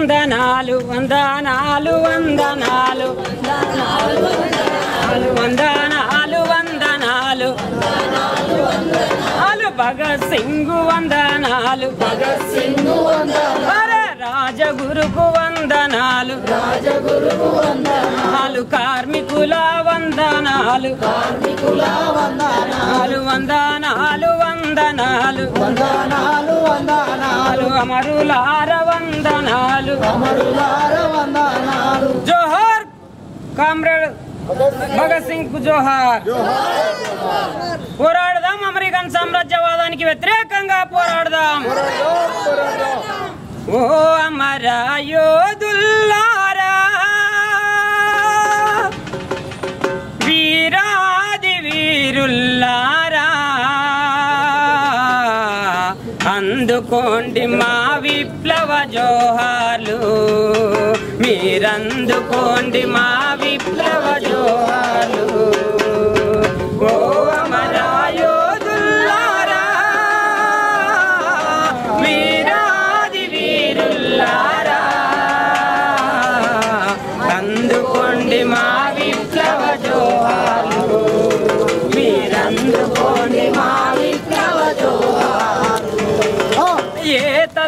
వందనాలు వందనాలు వందనాలు. వందనాలు వందనాలు. వందనాలు భగత్ సింగ్ వందనాలు. భగత్ సింగ్ వందనాలు రాజగురుకు వందనాలు. రాజగురుకు వందనాలు కార్మికుల వందనాలు. కార్మికుల వందనాలు వందనాలు వందనాలు వందనాలు. అమరులార వందనాలు అమరులార వందనాలు జోహార్ కామ్రేడ్ భగత్ సింగ్కు జోహార్. పోరాడదాం అమెరికన్ సామ్రాజ్యవాదానికి వ్యతిరేకంగా పోరాడదాం. ఓ అమర యోధుల్లారా మీరందుకోండి మా విప్లవ జోహాలు మీరందుకోండి మా విప్లవ జోహాలు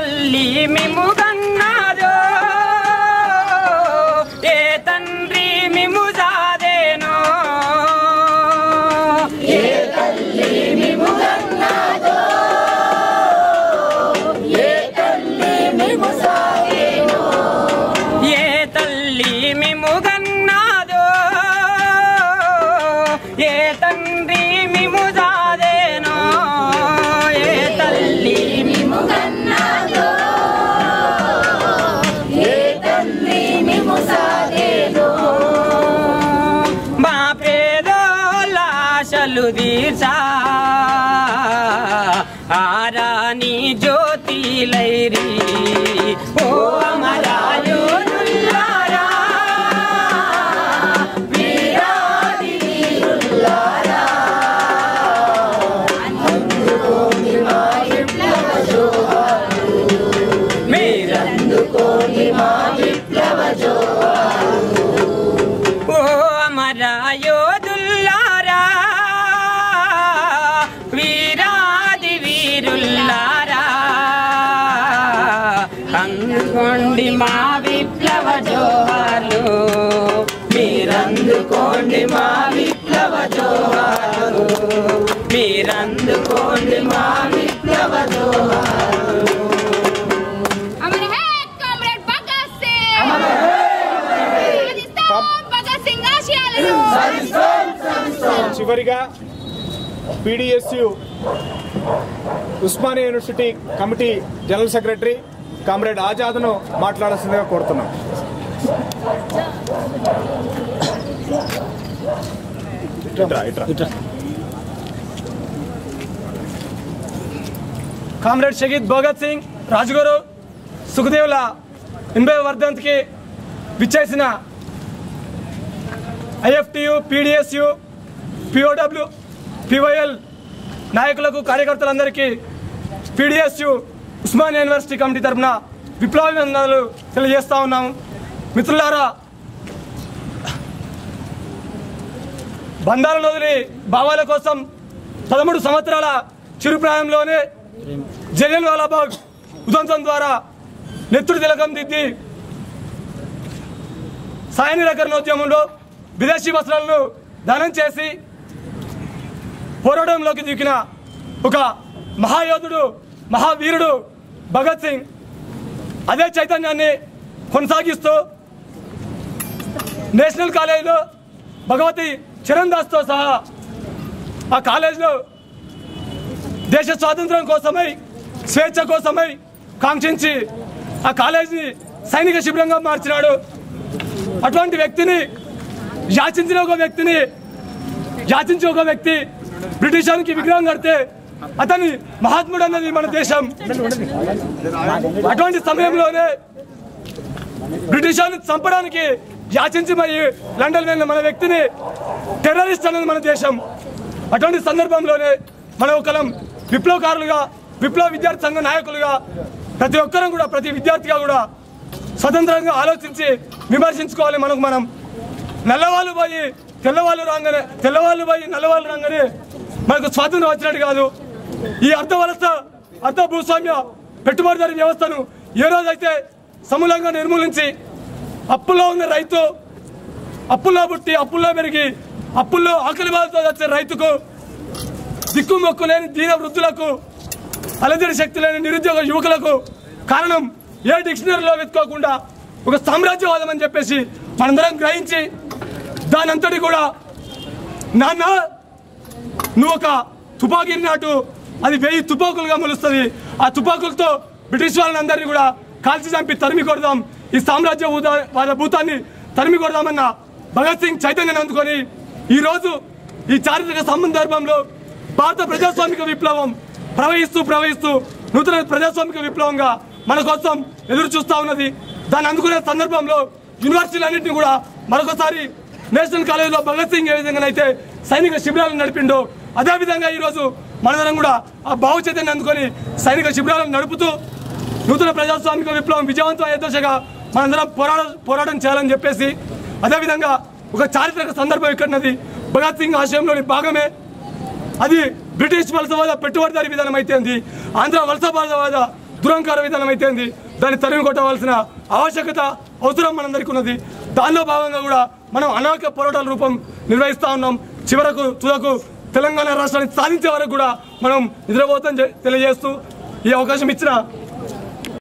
ఏ తల్లి ఆశలు తీర్చా. ఆరాని జ్యోతిలైరి ఓ అమరా అందుకోండి మా విప్లవ జోహాలు. మీరందుకోండి మా విప్లవ జోహాలు. మీరందుకోండి మా విప్లవ చివరిగా PDSU Osmania university committee general secretary comrade ఆజాద్ను మాట్లాడాల్సిందిగా కోరుతున్నాం. కామ్రేడ్ షహీద్ భగత్ సింగ్ రాజ్గురు సుఖదేవుల ఎనభై వర్ధంతికి విచ్చేసిన ఐఎఫ్టియు పీడిఎస్యు పిఓడబ్ల్యూ పివైఎల్ నాయకులకు కార్యకర్తలందరికీ పీడిఎస్యు ఉస్మాన్ యూనివర్సిటీ కమిటీ తరఫున విప్లవాభినందనలు తెలియజేస్తా ఉన్నాము. మిత్రులారా బంధాలను వదిలి భావాల కోసం పదమూడు సంవత్సరాల చిరుప్రాయంలోనే జలియన్ వాలాబాగ్ ఉదంతం ద్వారా నెత్తుడు తిలకం దిద్ది సాయ ఉద్యమంలో విదేశీ వస్త్రాలను దానం చేసి పోరాటంలోకి దిగిన ఒక మహాయోధుడు మహావీరుడు భగత్ సింగ్ అదే చైతన్యాన్ని కొనసాగిస్తూ నేషనల్ కాలేజీలో భగవతి చరణ్ దాస్తో సహా ఆ కాలేజీలో దేశ స్వాతంత్రం కోసమై స్వేచ్ఛ కోసమై కాంక్షించి ఆ కాలేజీని సైనిక శిబిరంగా మార్చినాడు. అటువంటి వ్యక్తిని యాచించిన ఒక వ్యక్తిని యాచించిన ఒక వ్యక్తి బ్రిటిషానికి విగ్రహం కడితే అతని మహాత్ముడు అన్నది మన దేశం. అటువంటి సమయంలోనే బ్రిటిష్ చంపడానికి యాచించి మరి లండన్ వెళ్ళిన మన వ్యక్తిని టెర్రరిస్ట్ అన్నది మన దేశం. అటువంటి సందర్భంలోనే మన ఒకరం విప్లవకారులుగా విప్లవ విద్యార్థి సంఘ నాయకులుగా ప్రతి ఒక్కరం కూడా ప్రతి విద్యార్థిగా కూడా స్వతంత్రంగా ఆలోచించి విమర్శించుకోవాలి మనకు మనం. నల్లవాళ్ళు పోయి తెల్లవాళ్ళు రాగానే తెల్లవాళ్ళు పోయి నల్లవాళ్ళు రాగానే మనకు స్వాతంత్రం వచ్చినట్టు కాదు. ఈ అర్థ వలస అర్థ భూస్వామ్య పెట్టుబడిదారీ వ్యవస్థను ఏ రోజైతే సమూలంగా నిర్మూలించి అప్పుల్లో ఉన్న రైతు అప్పుల్లో పుట్టి అప్పుల్లో పెరిగి అప్పుల్లో ఆకలి బాధతో వచ్చే రైతుకు దిక్కుమొక్కు లేని దీన వృద్ధులకు అలజడి శక్తి లేని నిరుద్యోగ యువకులకు కారణం ఏ డిక్షనరీలో వెతుకోకుండా ఒక సామ్రాజ్యవాదం అని చెప్పేసి మనందరం గ్రహించి దానంతటి కూడా నాన్న నువ్వు ఒక తుపాకీ నాటు అది వెయ్యి తుపాకులుగా మలుస్తుంది. ఆ తుపాకులతో బ్రిటిష్ వాళ్ళని అందరినీ కూడా కాల్చి చంపి తరిమి కొడదాం. ఈ సామ్రాజ్య వాళ్ళ వాద భూతాన్ని తరిమి కొడదామన్న భగత్ సింగ్ చైతన్యం అందుకొని ఈరోజు ఈ చారిత్రక సందర్భంలో భారత ప్రజాస్వామిక విప్లవం ప్రవహిస్తూ ప్రవహిస్తూ నూతన ప్రజాస్వామిక విప్లవంగా మన కోసం ఎదురు చూస్తూ ఉన్నది. దాన్ని అందుకునే సందర్భంలో యూనివర్సిటీలన్నింటినీ కూడా మరొకసారి నేషనల్ కాలేజీలో భగత్ సింగ్ ఏ విధంగా అయితే సైనిక శిబిరాలను నడిపిండో అదేవిధంగా ఈరోజు ఈ మనందరం కూడా ఆ భావ చైతన్యం అందుకొని సైనిక శిబిరాలను నడుపుతూ నూతన ప్రజాస్వామిక విప్లవం విజయవంతం అయ్యే దశగా మనందరం పోరాడ పోరాటం చేయాలని చెప్పేసి అదేవిధంగా ఒక చారిత్రక సందర్భం ఇక్కడున్నది భగత్ సింగ్ ఆశయంలోని భాగమే. అది బ్రిటిష్ వలసవాద పెట్టుబడిదారి విధానం అయితేంది ఆంధ్ర వలసవాద దురంకార విధానం అయితేంది దాన్ని తరిమి కొట్టవలసిన ఆవశ్యకత అవసరం మనందరికీ ఉన్నది. దానిలో భాగంగా కూడా మనం అనేక పోరాటాల రూపం నిర్వహిస్తూ ఉన్నాం. చివరకు తుదకు తెలంగాణ రాష్ట్రాన్ని సాధించే వరకు కూడా మనం నిద్రపోతాం తెలియజేస్తూ ఈ అవకాశం ఇచ్చిన